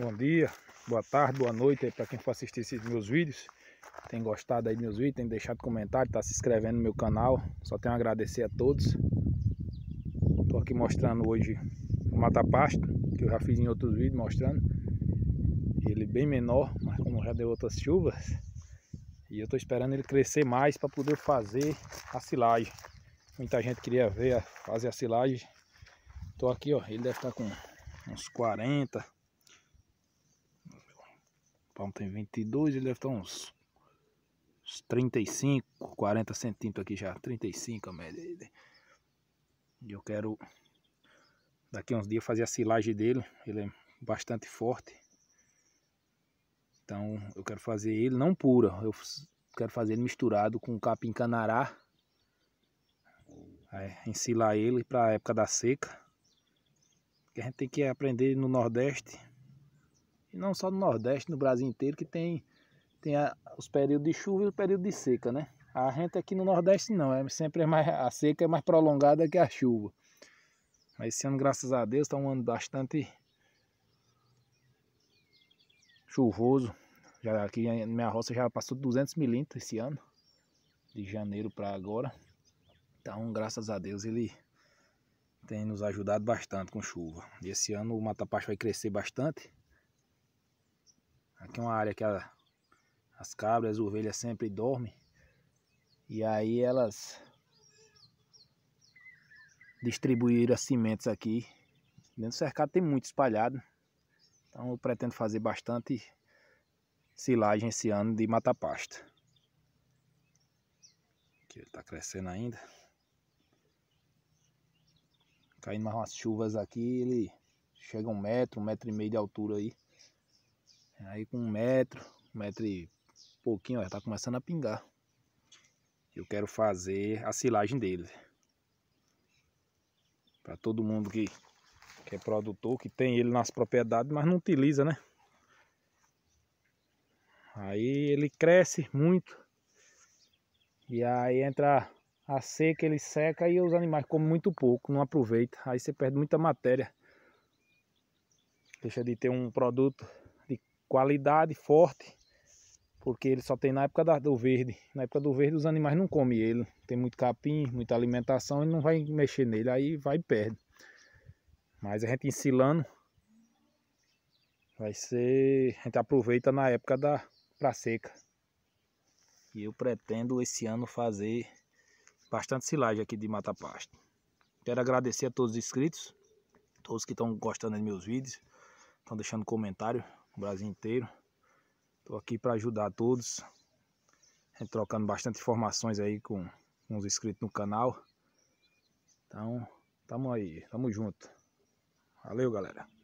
Bom dia, boa tarde, boa noite aí para quem for assistir esses meus vídeos. Tem gostado aí dos meus vídeos, tem deixado comentário, tá se inscrevendo no meu canal. Só tenho a agradecer a todos. Tô aqui mostrando hoje o mata pasto, que eu já fiz em outros vídeos mostrando. Ele bem menor, mas como já deu outras chuvas. E eu tô esperando ele crescer mais para poder fazer a silagem. Muita gente queria ver fazer a silagem. Tô aqui, ó, ele deve estar tá com uns 40 palmo tem 22, ele deve estar uns, uns 35, 40 centímetros aqui já, 35 a média. E eu quero daqui a uns dias fazer a silagem dele, ele é bastante forte. Então eu quero fazer ele não pura, eu quero fazer ele misturado com capim canará. É, ensilar ele para a época da seca. Que a gente tem que aprender no Nordeste e não só no Nordeste, no Brasil inteiro, que tem, tem a, os períodos de chuva e o período de seca, né? A gente aqui no Nordeste não, é sempre é mais, a seca é mais prolongada que a chuva. Mas esse ano, graças a Deus, está um ano bastante chuvoso. Já aqui na minha roça já passou 200 milímetros esse ano, de janeiro para agora. Então, graças a Deus, ele tem nos ajudado bastante com chuva. E esse ano o mata-pasto vai crescer bastante. Aqui é uma área que a, as cabras, as ovelhas sempre dormem. E aí elas distribuíram as sementes aqui. Dentro do cercado tem muito espalhado. Então eu pretendo fazer bastante silagem esse ano de mata pasta. Aqui ele está crescendo ainda. Caindo mais umas chuvas aqui, ele chega um metro, um metro e meio de altura aí. Aí com um metro, um metro e pouquinho, ó, tá começando a pingar. Eu quero fazer a silagem dele. Para todo mundo que, que é produtor, que tem ele nas propriedades, mas não utiliza, né? Aí ele cresce muito. E aí entra a seca, ele seca e os animais comem muito pouco, não aproveita. Aí você perde muita matéria. Deixa de ter um produto qualidade forte, porque ele só tem na época da, do verde. Na época do verde os animais não comem ele, tem muito capim, muita alimentação, ele não vai mexer nele, aí vai e perde. Mas a gente ensilando, vai ser, a gente aproveita na época da pra seca. E eu pretendo esse ano fazer bastante silagem aqui de Mata Pasto. Quero agradecer a todos os inscritos, todos que estão gostando dos meus vídeos, estão deixando comentário Brasil inteiro. Estou aqui para ajudar todos, trocando bastante informações aí com, com os inscritos no canal. Então, tamo aí, tamo junto. Valeu, galera.